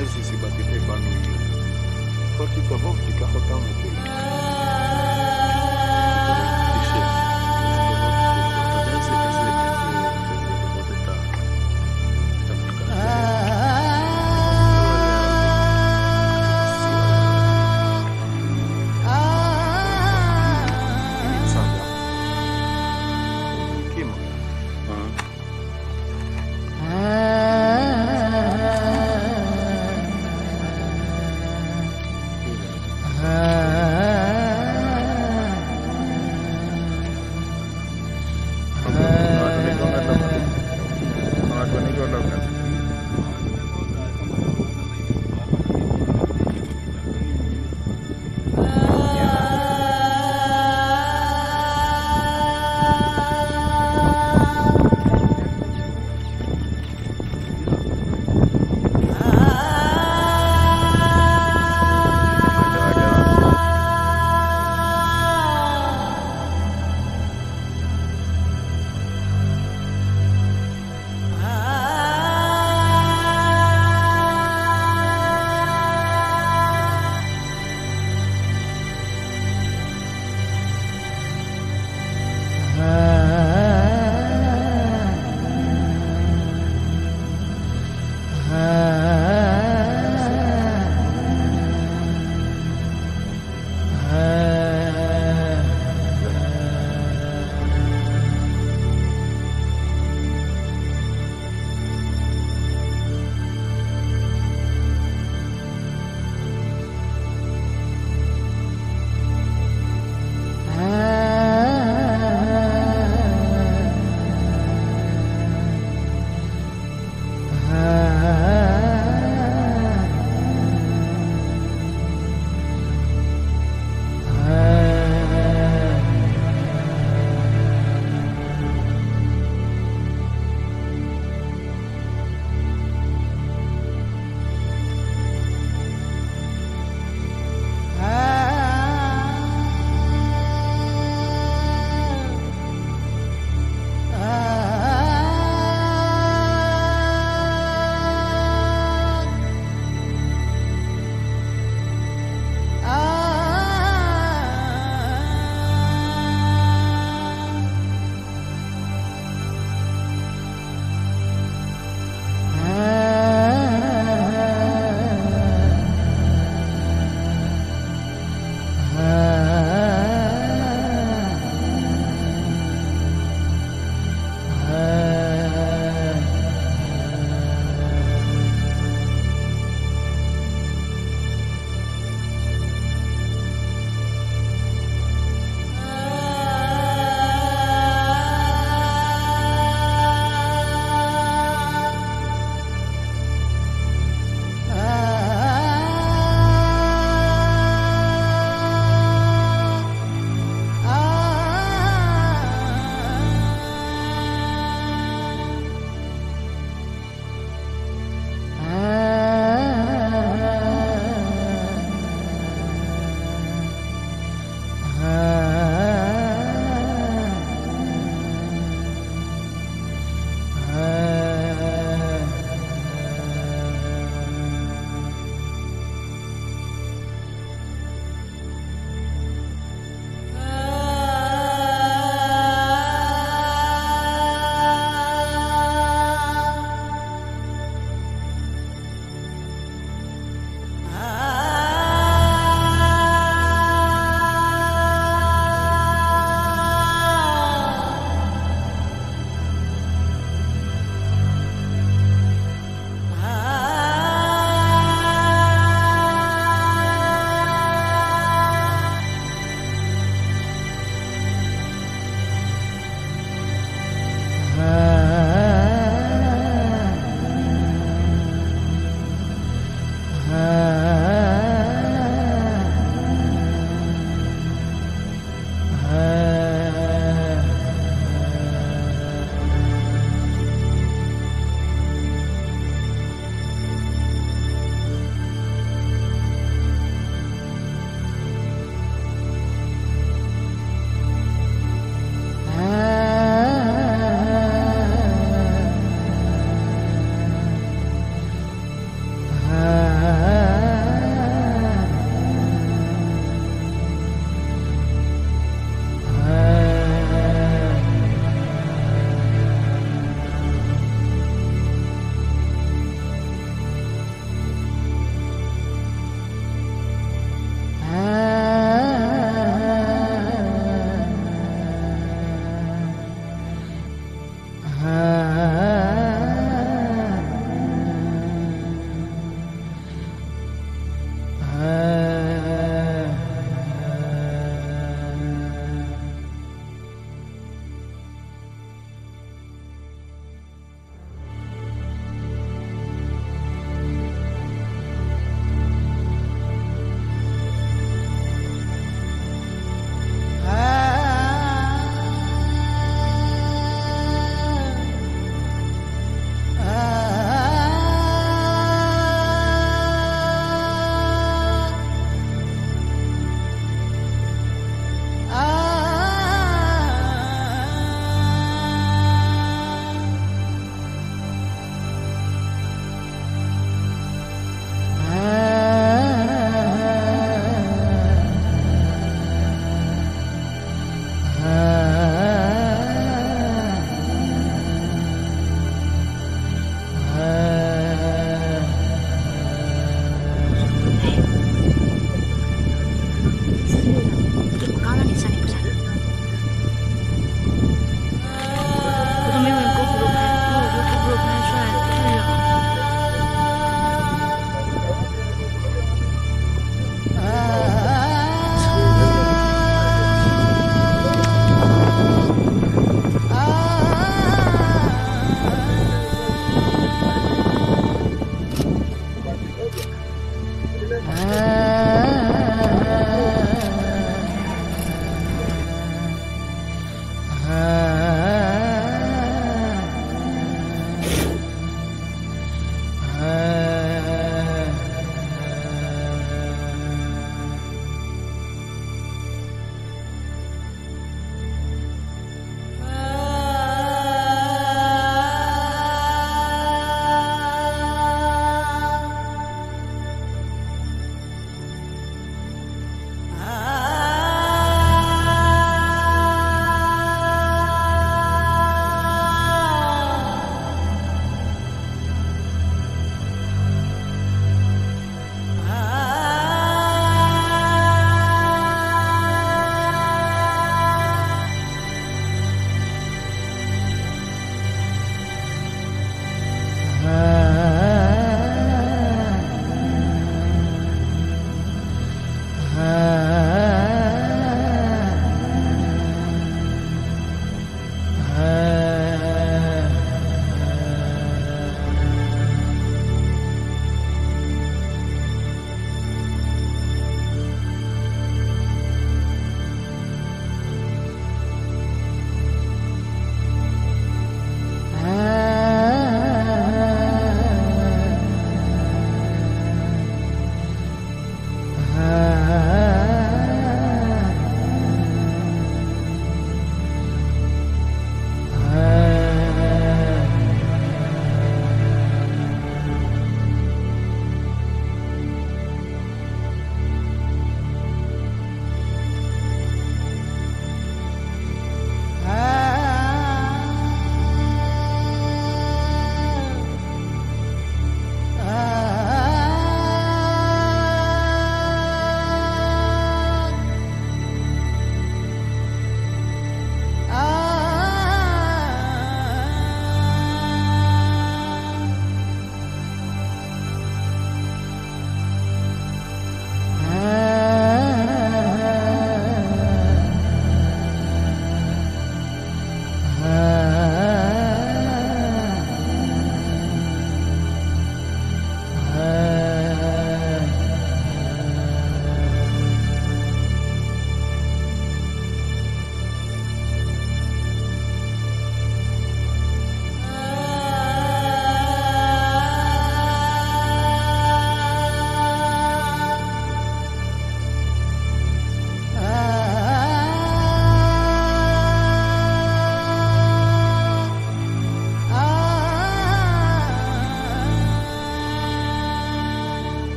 ensi sibatete bano yo bakita bakotikakotamote